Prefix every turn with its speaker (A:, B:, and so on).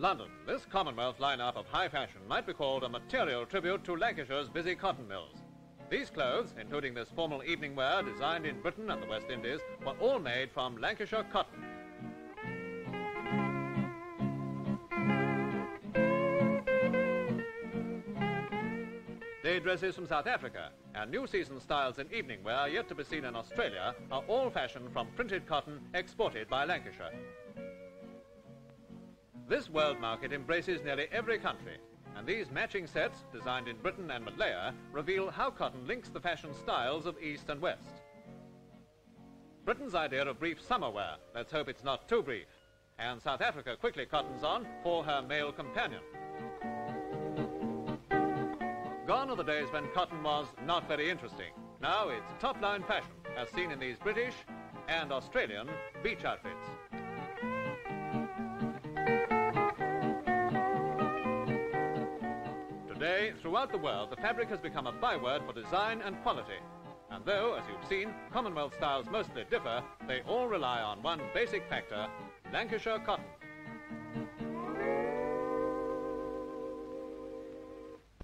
A: London, this Commonwealth lineup of high fashion might be called a material tribute to Lancashire's busy cotton mills. These clothes, including this formal evening wear designed in Britain and the West Indies, were all made from Lancashire cotton. Day dresses from South Africa and new season styles in evening wear yet to be seen in Australia are all fashioned from printed cotton exported by Lancashire. This world market embraces nearly every country, and these matching sets, designed in Britain and Malaya, reveal how cotton links the fashion styles of East and West. Britain's idea of brief summer wear, let's hope it's not too brief, and South Africa quickly cottons on for her male companion. Gone are the days when cotton was not very interesting. Now it's top-line fashion, as seen in these British and Australian beach outfits. Today, throughout the world, the fabric has become a byword for design and quality. And though, as you've seen, Commonwealth styles mostly differ, they all rely on one basic factor, Lancashire cotton.